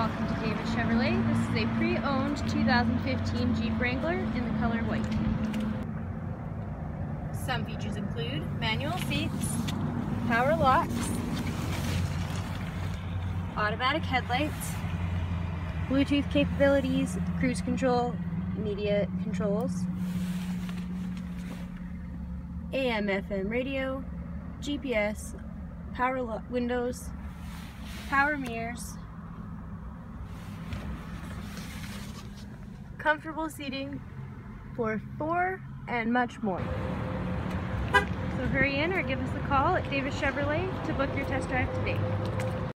welcome to Davis Chevrolet. This is a pre-owned 2015 Jeep Wrangler in the color white. Some features include manual seats, power locks, automatic headlights, Bluetooth capabilities, cruise control, media controls, AM FM radio, GPS, power windows, power mirrors, comfortable seating for four, and much more. So hurry in or give us a call at Davis Chevrolet to book your test drive today.